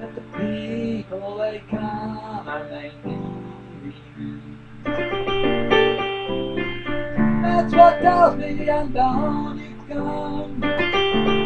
That the people they come are making That's what tells me I'm done, you come